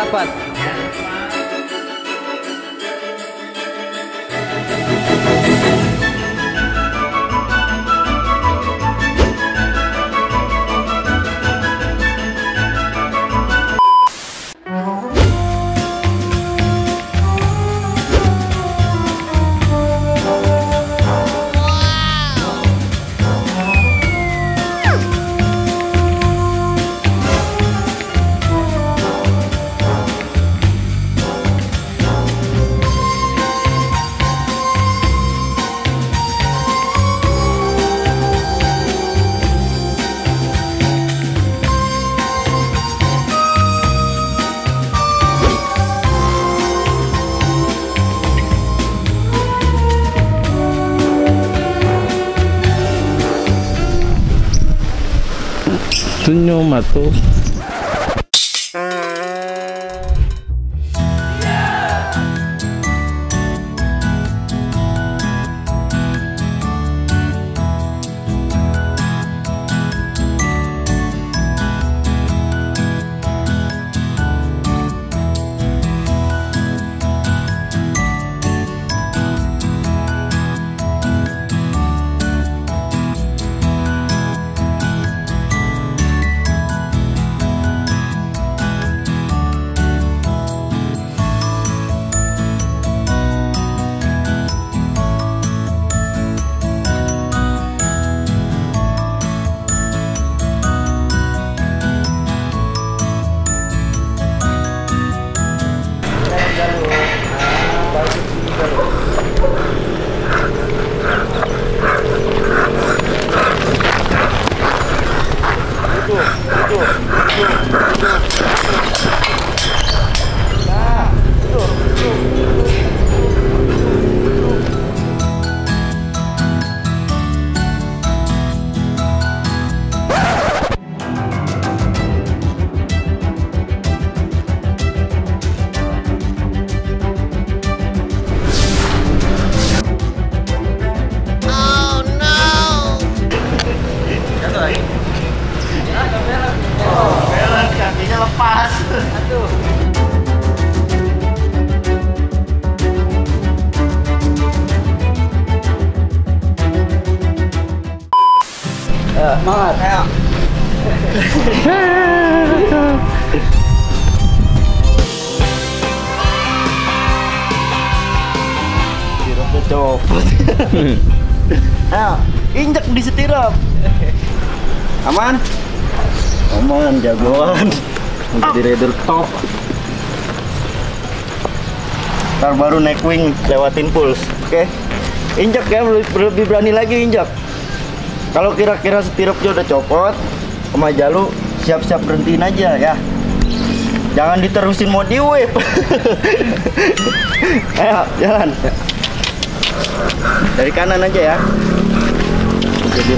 Rapat. Tunyo mato. Semangat. Ayo. Copot. Ayo, injek di stirop. Aman? Aman, jagoan. Menjadi rider top. Ntar baru naik wing lewatin pulse. Oke. Injek ya, lebih, berani lagi injek. Kalau kira-kira stirupnya udah copot, sama jalu siap-siap berhentiin aja ya. Jangan diterusin mau di whip. Ayo, jalan. Dari kanan aja ya. Jadi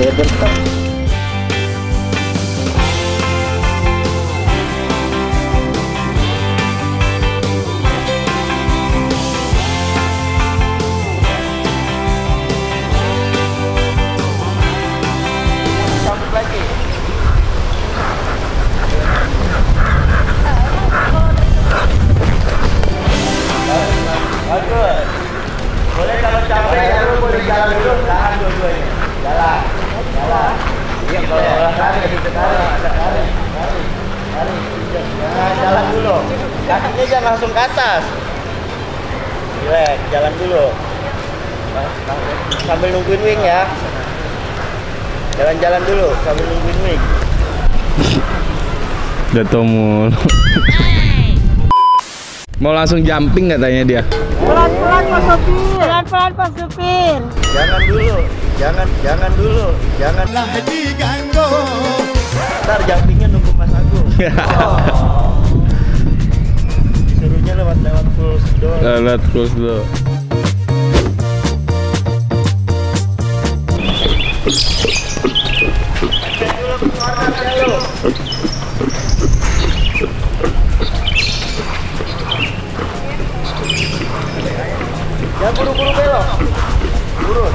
Jangan jalan dulu. Kakinya jangan langsung ke atas. Relax, jalan dulu. Sambil nungguin wing ya. Jalan-jalan dulu sambil nungguin wing. Jatuh mulu. Mau langsung jumping katanya dia. Pelan-pelan Pak Sopir. Pelan-pelan Pak Supir. Jangan dulu, jangan, jangan dulu, jangan. Ntar jumpingnya nunggu Mas Agung. Disuruhnya lewat lewat close door. Lihat close dulu. Jangan buru-buru belok. Urut.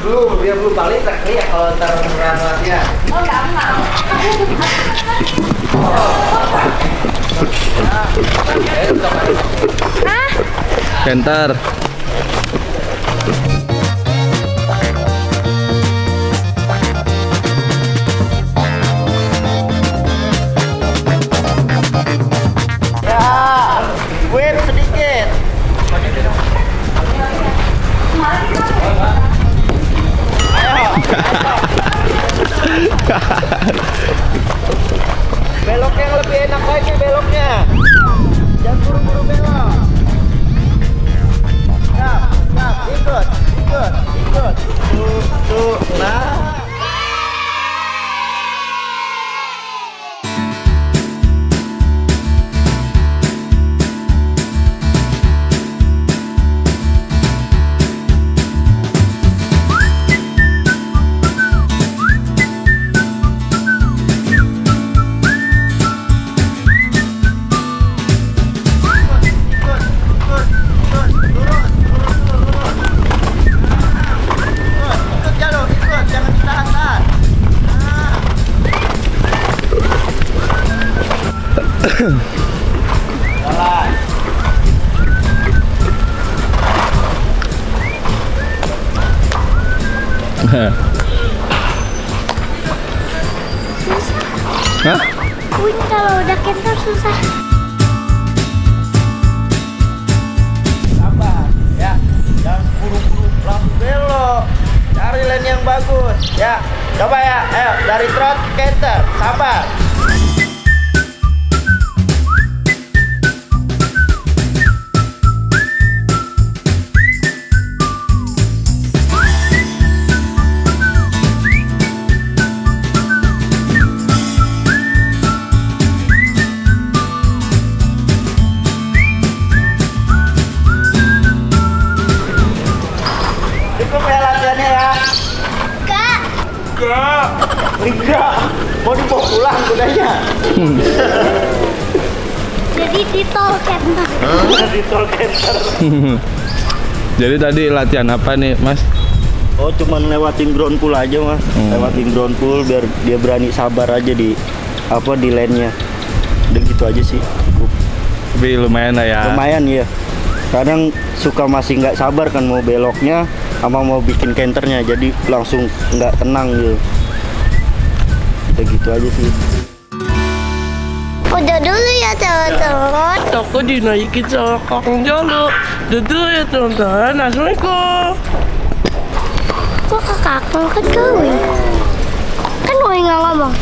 Lu, biar lu balik tak ya kalau ntar ngeliatnya. Center. Ya, Beloknya yang lebih enak lagi beloknya. Jangan buru-buru belok. Siap, siap, ikut, ikut, ikut. Tuh, tuh, nah. Hah? Wih, kalau udah kentor susah. Sabar, ya. Jangan buru-buru langsung belok. Cari lane yang bagus, ya. Coba ya, ayo dari trot ke canter, sabar. Enggak. Mau dibawa pulang kudanya. jadi di tol kentor. Di tol canter. Jadi tadi latihan apa nih, Mas? Oh cuman lewatin ground pool aja mas Hmm. Lewatin ground pool biar dia berani sabar aja di apa di lane-nya Udah gitu aja sih Cukup. Tapi lumayan lah ya. Lumayan ya Kadang suka masih nggak sabar kan mau beloknya sama mau bikin canternya jadi langsung nggak tenang gitu Udah gitu aja sih Udah dulu ya teman-teman. Aku dinaikin sama Kakang Jalo. Duduk ya teman-teman. Assalamualaikum. Kok kakak kan kawin? Kan gue nggak ngomong.